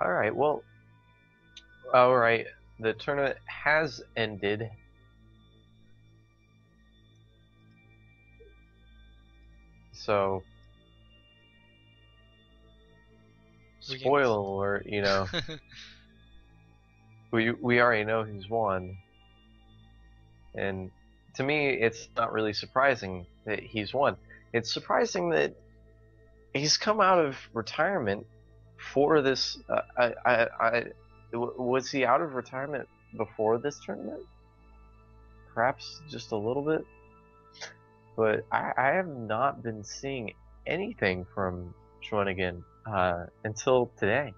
All right, Well, all right. the tournament has ended. So, We can- spoiler alert, you know, we we already know who's won. And to me, it's not really surprising that he's won. It's surprising that he's come out of retirement for this. Uh, I, I, I, w- was he out of retirement before this tournament? Perhaps just a little bit. But I, I have not been seeing anything from Szeweningen uh, until today.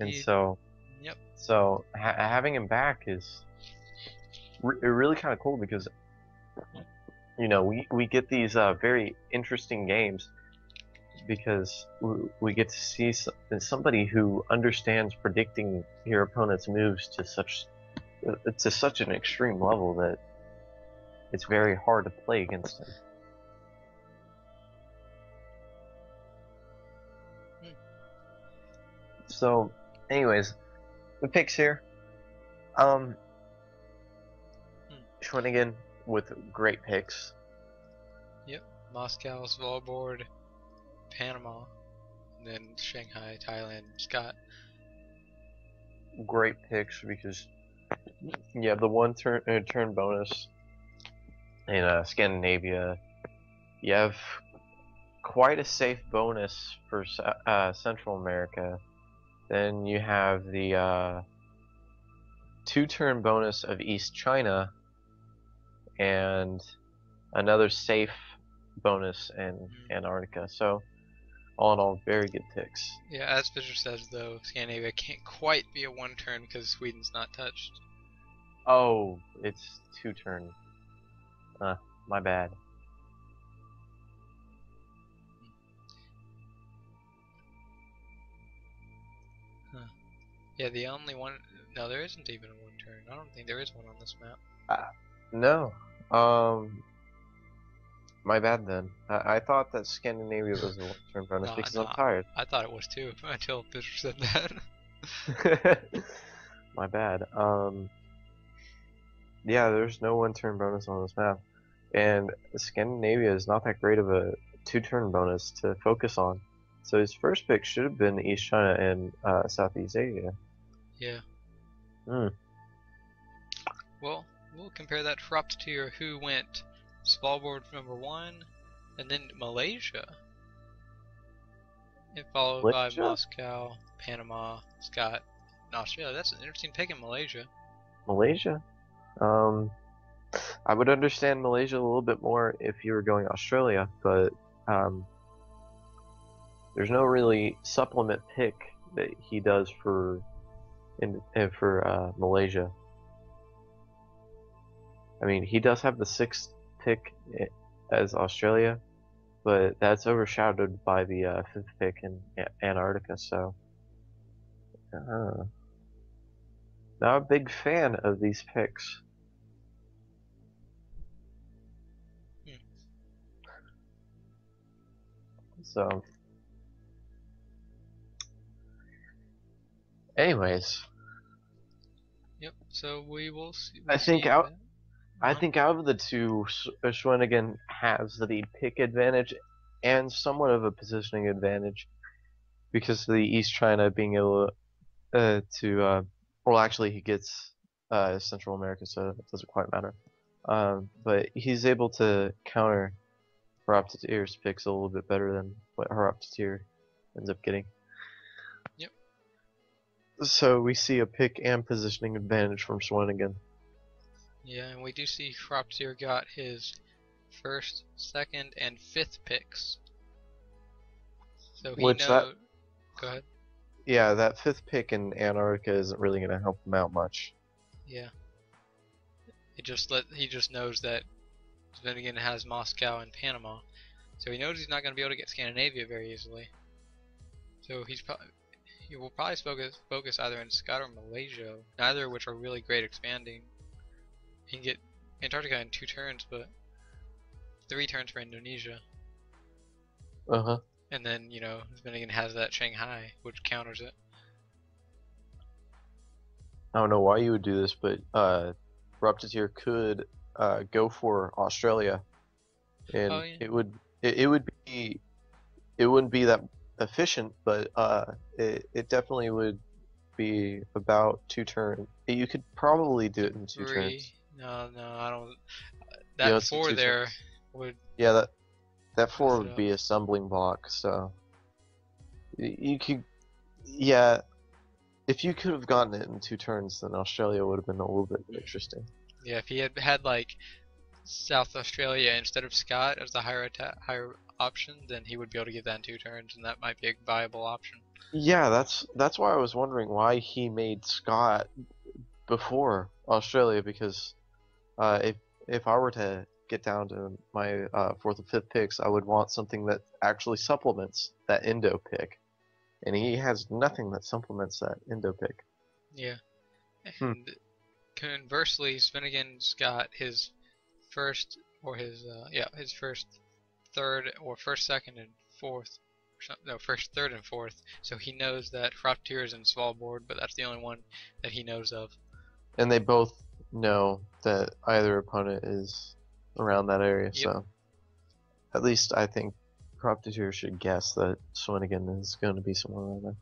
And so, Yep. so ha- having him back is re- really kind of cool because you know we, we get these uh, very interesting games because we, get to see somebody who understands predicting your opponent's moves to such uh, to such an extreme level that it's very hard to play against him. Hmm. So, anyways, the picks here. Um, Hmm. Szeweningen with great picks. Yep. Moscow, Svalbard, Panama, and then Shanghai, Thailand, Scott. Great picks because you have the one turn uh, turn bonus in uh, Scandinavia. You have quite a safe bonus for uh, Central America. Then you have the uh, two turn bonus of East China and another safe bonus in Mhm. Antarctica. So, all in all, very good picks. Yeah, as Fizzer says though, Scandinavia can't quite be a one turn because Sweden's not touched. Oh, it's two turn. Uh, my bad. Yeah, the only one. No, there isn't even a one turn. I don't think there is one on this map. No. Um. My bad then. I, I thought that Scandinavia was a one turn bonus No, because no. I'm tired. I thought it was too until Fizzer said that. my bad. Um. Yeah, there's no one turn bonus on this map. And Scandinavia is not that great of a two turn bonus to focus on. So his first pick should have been East China and uh, Southeast Asia. yeah. Hmm. Well, we'll compare that to your who went Svalbard number one, and then Malaysia. And followed Malaysia? by Moscow, Panama, Scott, and Australia. That's an interesting pick in Malaysia. Malaysia. Um, I would understand Malaysia a little bit more if you were going Australia, but um, there's no really supplement pick that he does for in uh, for uh, Malaysia. I mean, he does have the sixth pick as Australia, but that's overshadowed by the uh, fifth pick in Antarctica. So, uh, not a big fan of these picks. Hmm. So, anyways, Yep. So we will see. I we'll think see out- that. I think out of the two, Sch- Szeweningen has the pick advantage and somewhat of a positioning advantage because of the East China being able uh, to, uh, well, actually, he gets uh, Central America, so it doesn't quite matter. Um, but he's able to counter Hroptatyr's picks a little bit better than what Hroptatyr ends up getting. Yep. So we see a pick and positioning advantage from Szeweningen. Yeah, and we do see Hroptatyr got his first, second, and fifth picks. So he Which knows. that- Go ahead. Yeah, that fifth pick in Antarctica isn't really going to help him out much. Yeah. He just let he just knows that Szeweningen has Moscow and Panama, so he knows he's not going to be able to get Scandinavia very easily. So he's probably he will probably focus focus either in Scott or Malaysia, neither of which are really great expanding. He can get Antarctica in two turns, but three turns for Indonesia, Uh huh. and then you know Szeweningen has that Shanghai, which counters it. I don't know why you would do this, but uh, Hroptatyr could uh, go for Australia, and Oh, yeah. it would it, it would be it wouldn't be that efficient, but uh, it it definitely would be about two turns. You could probably do it in two Three. turns. No, no, I don't. Uh, that let's four there would. Yeah, that that four would be a stumbling block. So you could, yeah, if you could have gotten it in two turns, then Australia would have been a little bit interesting. Yeah, if he had had like South Australia instead of Scott as the higher atta- higher option, then he would be able to get that in two turns, and that might be a viable option. Yeah, that's that's why I was wondering why he made Scott before Australia because uh, if if I were to get down to my uh, fourth or fifth picks, I would want something that actually supplements that Indo pick, and he has nothing that supplements that Indo pick. Yeah. Hmm. And conversely, Szeweningen's got his first or his uh, yeah his first, third or first, second, and fourth. No, first, third, and fourth. So he knows that Hroptatyr is in Svalbard, but that's the only one that he knows of. and they both know that either opponent is around that area. Yep. So at least I think Hroptatyr should guess that Szeweningen is going to be somewhere around there.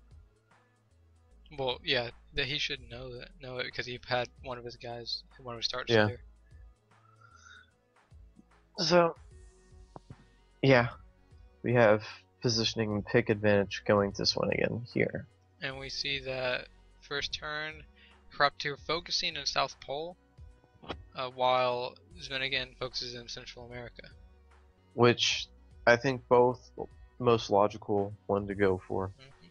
Well, yeah, that he should know that know it because he had one of his guys, one of his starts Yeah. there. So yeah, we have positioning and pick advantage going to Szeweningen here. And we see that first turn, Hroptatyr focusing in South Pole, uh, while Szeweningen focuses in Central America. which I think both most logical one to go for Mhm.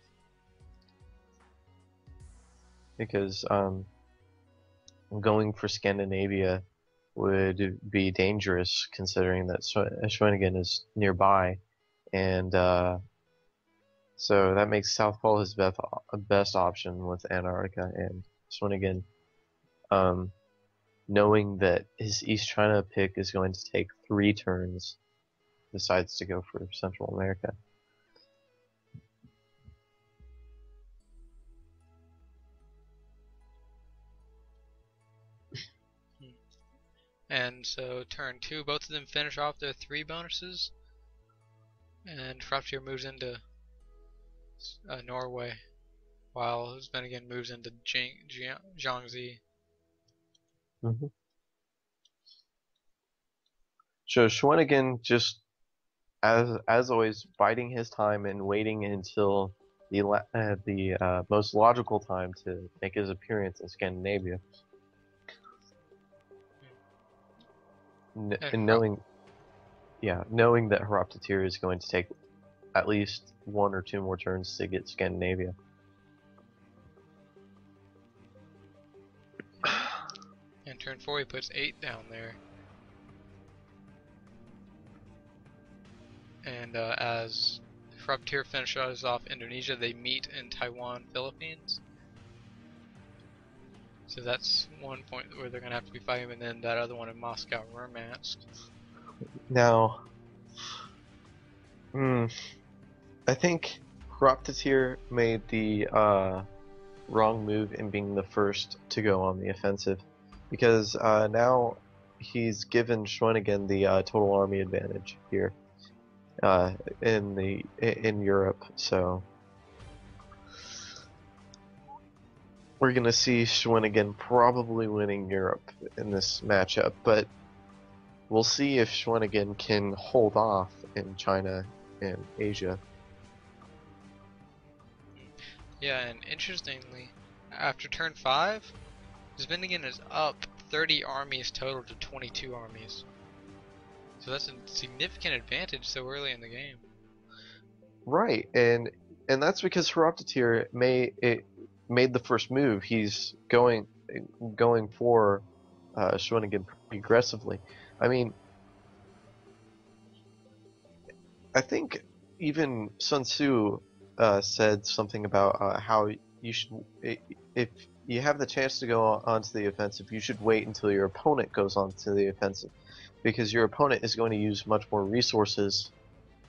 because um, going for Scandinavia would be dangerous considering that Schwe- is nearby, and uh, so that makes South Pole his best best option with Antarctica and Szeweningen. Um, knowing that his East China pick is going to take three turns, decides to go for Central America. And so turn two, both of them finish off their three bonuses, and Hroptatyr moves into uh, Norway, while Szeweningen moves into Jing- Jiang- Jiangxi. So Szeweningen just, as as always, biding his time and waiting until the uh, the uh, most logical time to make his appearance in Scandinavia. N- and knowing, yeah, knowing that Hroptatyr is going to take at least one or two more turns to get Scandinavia. And turn four, he puts eight down there. And uh, as Hroptatyr finishes off Indonesia, they meet in Taiwan, Philippines. So that's one point where they're gonna have to be fighting, and then that other one in Moscow, Murmansk. Now, hmm, I think Hroptatyr made the uh, wrong move in being the first to go on the offensive, because uh, now he's given Szeweningen the uh, total army advantage here uh, in the in Europe. So we're gonna see Szeweningen probably winning Europe in this matchup, but we'll see if Szeweningen can hold off in China and Asia. Yeah, and interestingly, after turn five, Szeweningen is up 30 armies total to 22 armies. So that's a significant advantage so early in the game. Right, and and that's because Hroptatyr may it made the first move. He's going going for uh, Szeweningen pretty aggressively. I mean, I think even Sun Tzu uh, said something about uh, how you should, if you have the chance to go on- onto the offensive, you should wait until your opponent goes onto the offensive, because your opponent is going to use much more resources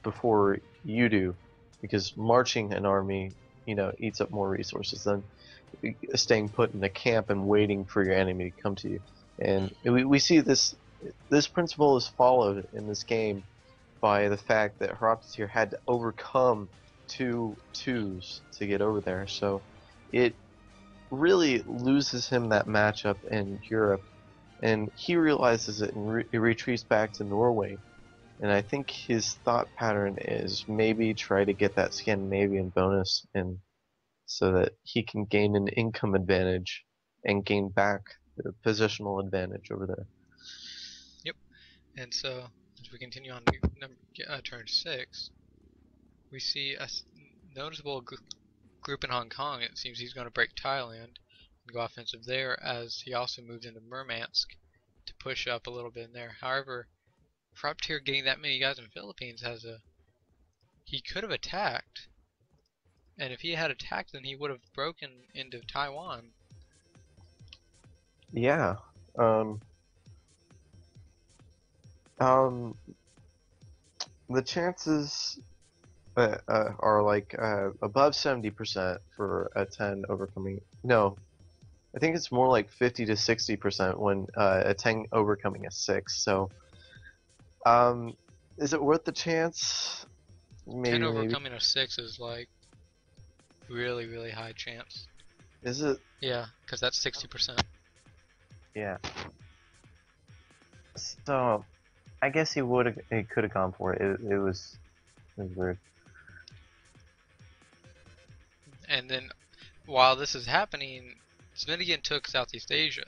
before you do, because marching an army, you know, eats up more resources than staying put in a camp and waiting for your enemy to come to you. And we, we see this this principle is followed in this game by the fact that Hroptatyr had to overcome two twos to get over there. So it really loses him that matchup in Europe, and he realizes it and re- retreats back to Norway. And I think his thought pattern is maybe try to get that Scandinavian bonus and so that he can gain an income advantage and gain back the positional advantage over there. Yep. And so, as we continue on to number, uh, turn six, we see a noticeable group in Hong Kong. It seems he's going to break Thailand and go offensive there, as he also moves into Murmansk to push up a little bit in there. However, Hroptatyr getting that many guys in the Philippines has a he could have attacked, and if he had attacked, then he would have broken into Taiwan. Yeah. Um. Um. The chances uh, uh, are like uh, above seventy percent for a ten overcoming. No, I think it's more like fifty to sixty percent when uh, a ten overcoming a six. So, um, is it worth the chance? Maybe. Ten maybe. overcoming a six is like really, really high chance. Is it? Yeah, because that's sixty percent. Yeah. So, I guess he would have. He could have gone for it. It, it was. It was weird. And then, while this is happening, Sminigan took Southeast Asia.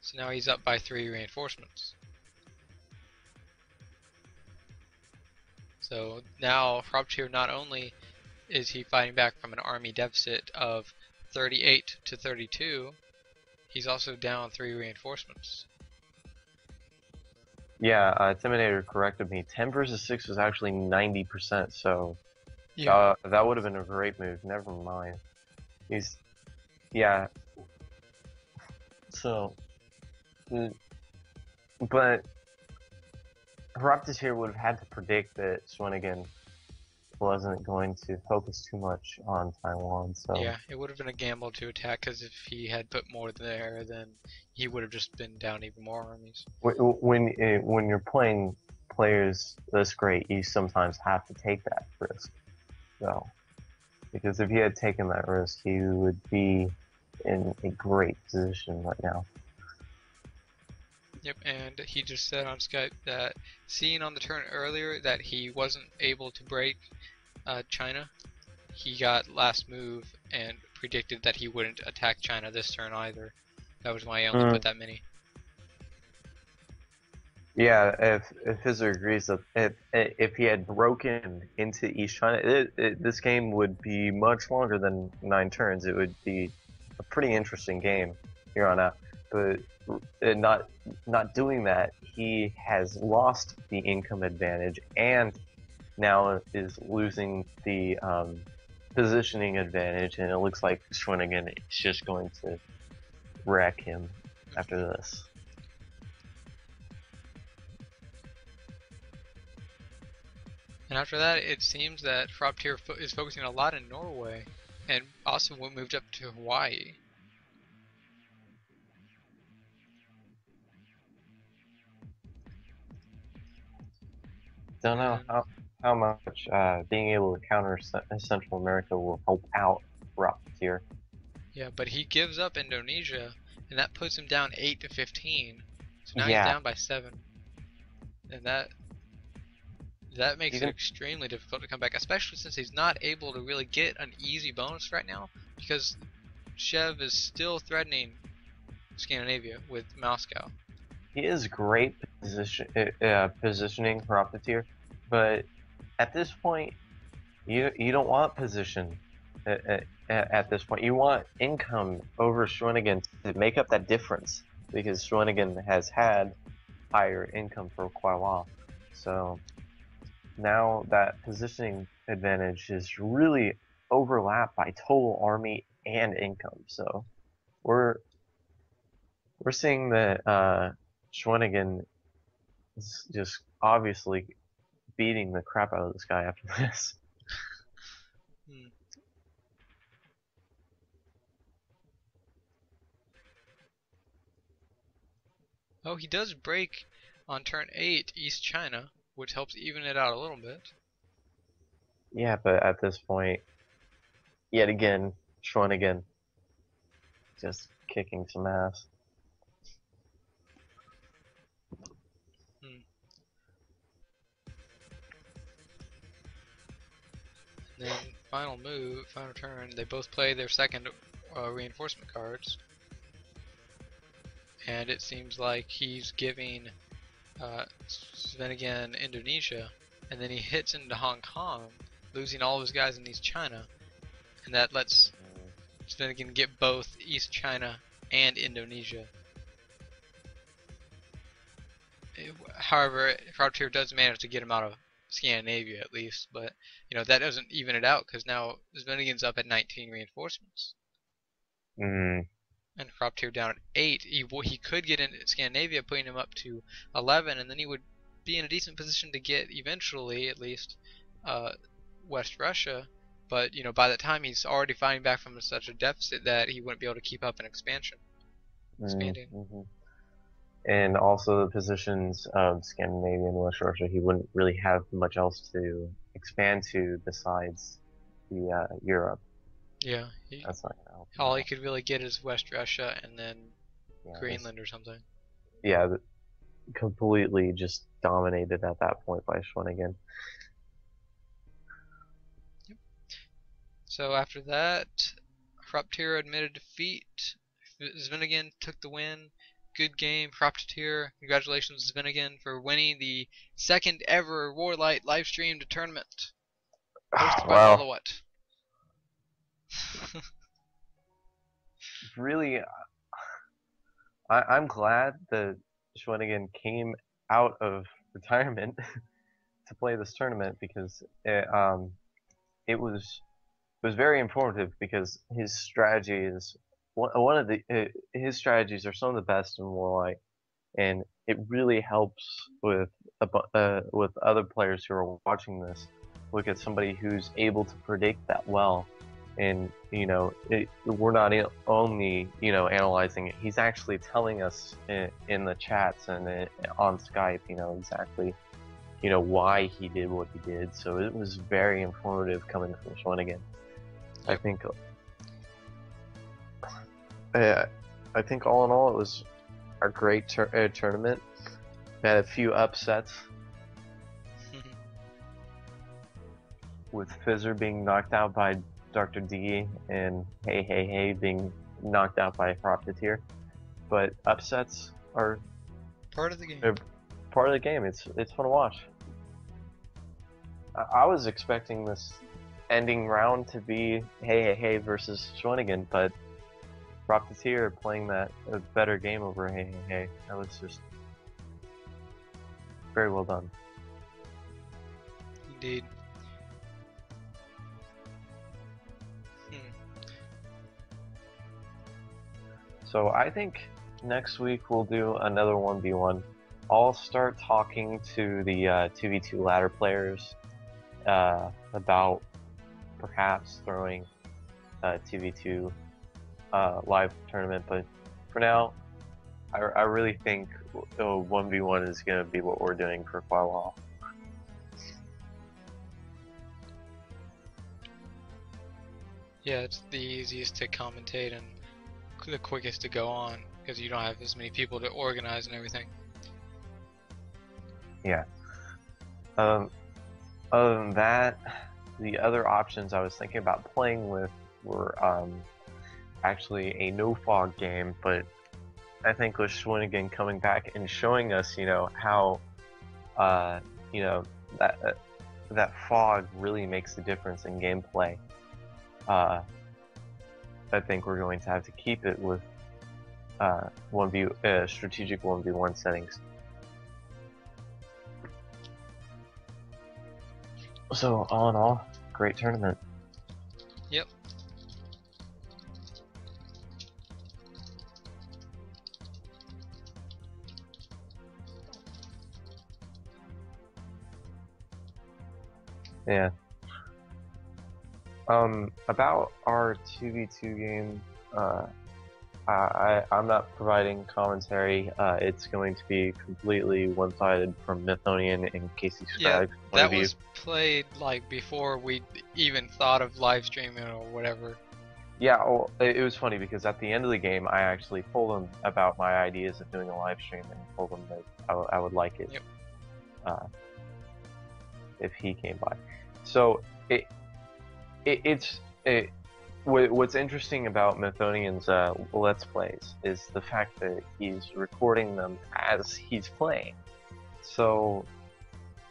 So now he's up by three reinforcements. So now Hroptatyr not only is he fighting back from an army deficit of 38 to 32, he's also down three reinforcements. Yeah, uh, Intimidator corrected me. 10 versus 6 was actually 90%, so Yeah. uh, that would have been a great move. Never mind. He's. Yeah. So. mm, But. Heroptus here would have had to predict that Szeweningen wasn't going to focus too much on Taiwan, so. Yeah, it would have been a gamble to attack because if he had put more there, then he would have just been down even more armies. Wh- wh- When eh, when you're playing players this great, you sometimes have to take that risk. So, because if he had taken that risk, he would be in a great position right now. Yep, and he just said on Skype that seeing on the turn earlier that he wasn't able to break uh, China, he got last move and predicted that he wouldn't attack China this turn either. That was why he only Mm. put that many. Yeah, if if Fizzer agrees that if if he had broken into East China, it, it, this game would be much longer than nine turns. It would be a pretty interesting game here on out. But uh, not not doing that, he has lost the income advantage and now is losing the um, positioning advantage, and it looks like Szeweningen is just going to wreck him after this. And after that, it seems that Hroptatyr fo- is focusing a lot in Norway, and also moved up to Hawaii. Don't know how, how much uh, being able to counter Ce- Central America will help out Rocketeer. Yeah, but he gives up Indonesia, and that puts him down 8 to 15. So now Yeah. he's down by 7. And that that makes Even- it extremely difficult to come back, especially since he's not able to really get an easy bonus right now because Shev is still threatening Scandinavia with Moscow. He is great position uh, uh, positioning Rocketeer, but at this point, you you don't want position. At, at, at this point, you want income over Szeweningen to make up that difference because Szeweningen has had higher income for quite a while. So now that positioning advantage is really overlapped by total army and income. So we're we're seeing that uh, Szeweningen is just obviously beating the crap out of this guy after this. Hmm. Oh, he does break on turn 8, East China which helps even it out a little bit. Yeah, but at this point, yet again, Szeweningen just kicking some ass. And then final move, final turn, they both play their second uh, reinforcement cards. And it seems like he's giving uh, again, Indonesia, and then he hits into Hong Kong, losing all of his guys in East China, and that lets Szeweningen get both East China and Indonesia. It- however, Hroptatyr does manage to get him out of Scandinavia at least, but you know that doesn't even it out because now Szeweningen's up at 19 reinforcements. Mm, and Hroptatyr down at 8. He he could get into Scandinavia, putting him up to 11, and then he would be in a decent position to get eventually at least uh, West Russia. But you know by the time he's already fighting back from such a deficit that he wouldn't be able to keep up an expansion. Mm -hmm. And also the positions of Scandinavia and West Russia, he wouldn't really have much else to expand to besides the uh, Europe. Yeah, he, That's not gonna help. all he could really get is West Russia and then Yeah, Greenland or something. yeah, completely just dominated at that point by Szeweningen. So after that, Hroptatyr admitted defeat. Szeweningen took the win. Good game, Hroptatyr. Congratulations, Szeweningen, for winning the second ever Warlight live streamed tournament. Hosted by Wow. Really, I, I'm glad that Szeweningen came out of retirement to play this tournament because it, um, it was it was very informative because his strategy is one, one of the uh, his strategies are some of the best in Warlight, and it really helps with uh, with other players who are watching this look at somebody who's able to predict that well and you know it, we're not only you know analyzing it. He's actually telling us in, in the chats and uh on skype you know exactly you know why he did what he did. So it was very informative coming from Szeweningen. i think uh, i think all in all it was a great tur- uh, tournament. We had a few upsets. With Fizzer being knocked out by Dr. D and Hey Hey Hey being knocked out by Hroptatyr. But upsets are Part of the game. Part of the game. It's it's fun to watch. I, I was expecting this ending round to be Hey Hey Hey versus Szeweningen, but Hroptatyr playing that a better game over Hey Hey Hey. That was just very well done. Indeed. So I think next week we'll do another 1v1. I'll start talking to the uh, 2v2 ladder players uh, about perhaps throwing a 2v2 uh, live tournament, but for now, I, I really think uh, 1v1 is going to be what we're doing for quite a while. Yeah, it's the easiest to commentate and the quickest to go on because you don't have as many people to organize and everything. Yeah. Um, other than that, the other options I was thinking about playing with were um, actually a no fog game, but I think with Szeweningen coming back and showing us, you know, how, uh, you know, that uh, that fog really makes a difference in gameplay. Uh, I think we're going to have to keep it with uh, one v uh, strategic one v one settings. So all in all, great tournament. Yep. Yeah. Um, about our two v two game, uh, I, I'm not providing commentary. Uh, it's going to be completely one-sided from Mythonian and Casey Yeah, Scribe. of That was played like before we even thought of live streaming or whatever. Yeah, well, it, it was funny because at the end of the game, I actually told him about my ideas of doing a live stream and told him that I, w- I would like it Yep. uh, if he came by. So it, it it's it, what's interesting about Mythonian's uh, Let's Plays is the fact that he's recording them as he's playing. So,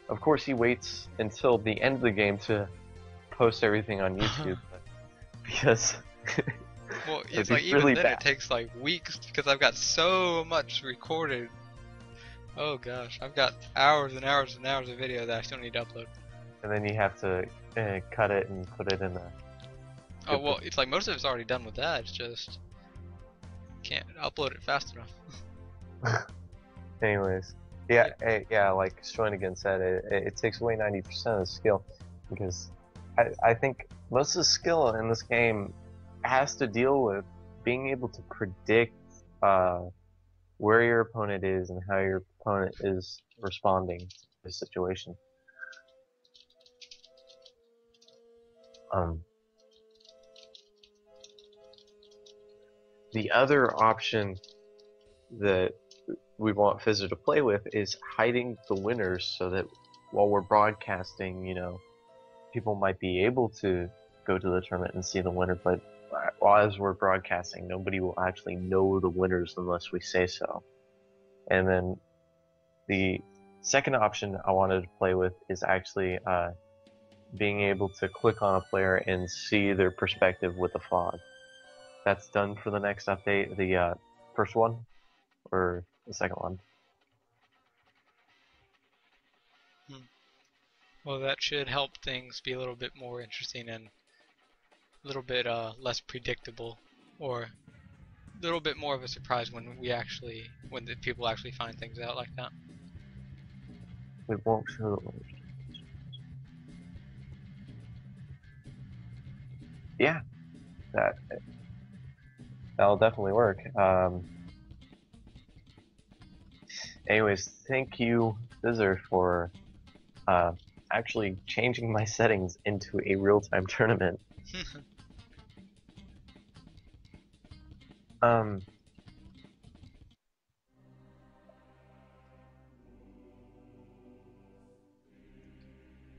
of course, he waits until the end of the game to post everything on YouTube because Well, it's like even really then bad. it takes like weeks because I've got so much recorded. Oh gosh, I've got hours and hours and hours of video that I still need to upload. and then you have to uh, cut it and put it in a. Oh well, it's like most of it's already done with that. It's just can't upload it fast enough. Anyways, yeah, eh, yeah, like Szeweningen said, it, it, it takes away ninety percent of the skill because I, I think most of the skill in this game has to deal with being able to predict uh, where your opponent is and how your opponent is responding to the situation. Um, the other option that we want Fizzer to play with is hiding the winners so that while we're broadcasting, you know, people might be able to go to the tournament and see the winner, but as we're broadcasting, nobody will actually know the winners unless we say so. And then the second option I wanted to play with is actually uh, being able to click on a player and see their perspective with the fog. That's done for the next update, the uh, first one, or the second one. Well, that should help things be a little bit more interesting and a little bit uh, less predictable, or a little bit more of a surprise when we actually, when the people actually find things out like that. It won't show the Yeah, that that'll definitely work. Um, anyways, thank you, Fizzer, for uh, actually changing my settings into a real-time tournament. Um,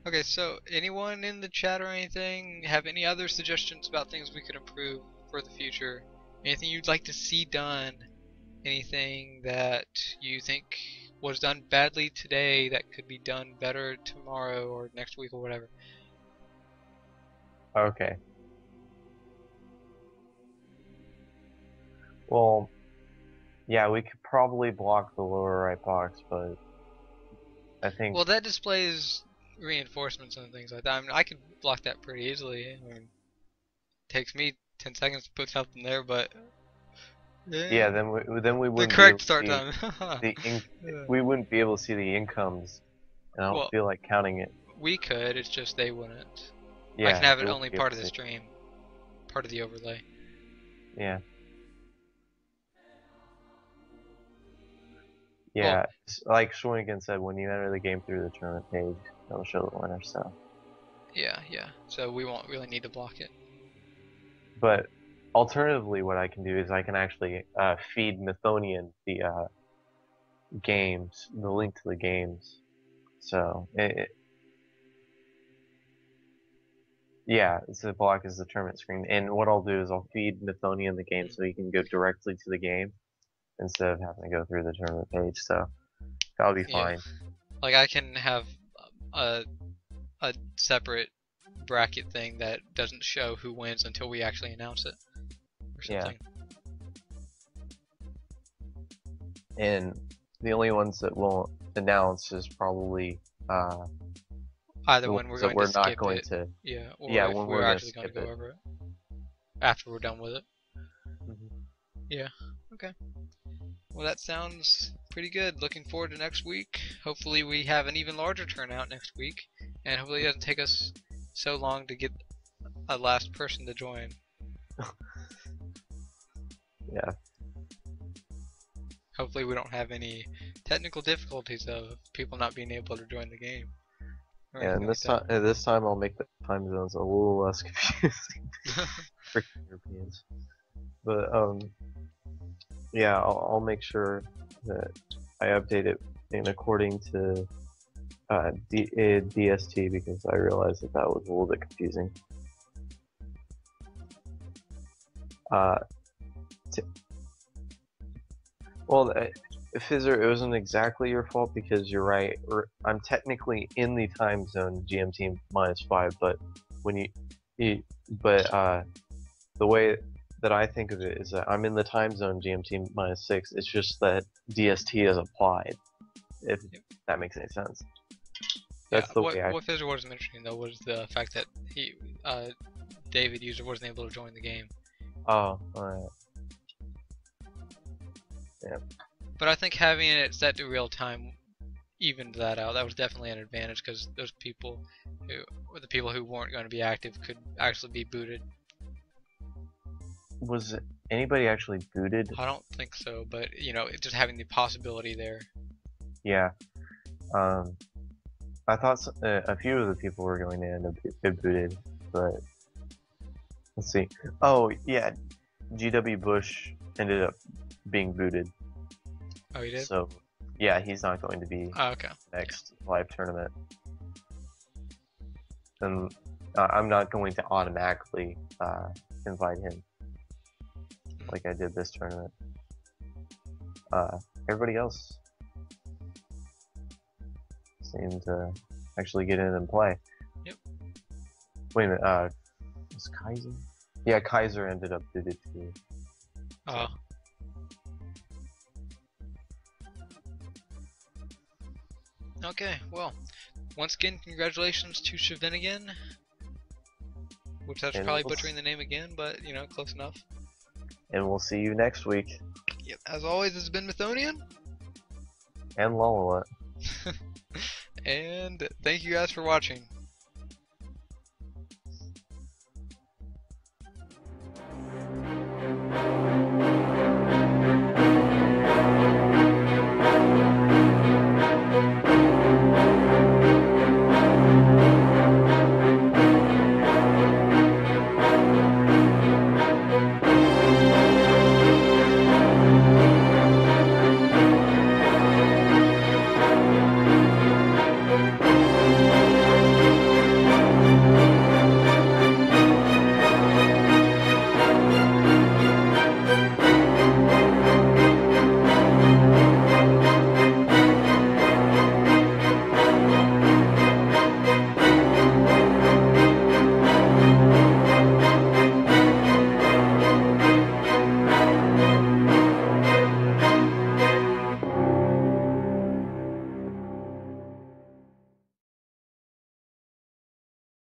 Okay, so anyone in the chat or anything have any other suggestions about things we could improve for the future? Anything you'd like to see done? Anything that you think was done badly today that could be done better tomorrow or next week or whatever? okay. Well, yeah, we could probably block the lower right box, but I think Well, that displays reinforcements and things like that. I mean, I could block that pretty easily. I mean, takes me 10 seconds to put something there, but yeah, then we then we wouldn't be correct able to start see time. The in- we wouldn't be able to see the incomes, and I don't Well- feel like counting it. We could, it's just they wouldn't. Yeah, I can have it we only part of the stream, part of the overlay. Yeah. Yeah, s- like Schwinnigan said, when you enter the game through the tournament page, it'll show the winner. So, Yeah, yeah. So we won't really need to block it. but alternatively, what I can do is I can actually uh, feed Mythonian the uh, games, the link to the games. So, it, it- yeah, the block is the tournament screen, and what I'll do is I'll feed Mythonian the game so he can go directly to the game instead of having to go through the tournament page. So that'll be Yeah. fine. Like I can have a a separate bracket thing that doesn't show who wins until we actually announce it or Yeah. And the only ones that won't announce is probably uh, Either when we're going we're to not skip going it, to. yeah, or Yeah, if when we're, we're actually going to go it. over it after we're done with it. Yeah, okay. Well, that sounds pretty good. Looking forward to next week. Hopefully, we have an even larger turnout next week, and hopefully, it doesn't take us so long to get a last person to join. Yeah. Hopefully, we don't have any technical difficulties of people not being able to join the game. Yeah, and this like time, this time I'll make the time zones a little less confusing for Europeans. But um, yeah, I'll, I'll make sure that I update it in according to uh, D- uh, DST because I realized that that was a little bit confusing. Uh, t- well, uh, Fizzer, it wasn't exactly your fault because you're right. I'm technically in the time zone GMT minus five, but when you, you but uh, the way that I think of it is that I'm in the time zone GMT minus six. It's just that DST is applied. If Yep. that makes any sense. Yeah, That's the what, way I. what was mentioning though was the fact that he, uh, David user wasn't able to join the game. Oh, alright. But I think having it set to real time evened that out. That was definitely an advantage because those people who, or the people who weren't going to be active, could actually be booted. Was anybody actually booted? I don't think so, but you know, just having the possibility there. Yeah. Um, I thought uh, a few of the people were going to end up get booted, but let's see. Oh yeah, GW Bush ended up being booted. Oh, he did? So yeah, he's not going to be Oh, okay. next live tournament. And uh, I'm not going to automatically uh, invite him like I did this tournament. Uh, everybody else seemed to actually get in and play. Yep. Wait a minute. Uh, was Kaiser? Yeah, Kaiser ended up did it too. Oh. Okay, well, once again, congratulations to Shavinigan. Which that's And probably butchering the name again, but you know, close enough. And we'll see you next week. Yep. As always, this has been Mythonian, And Lolowut. and thank you guys for watching.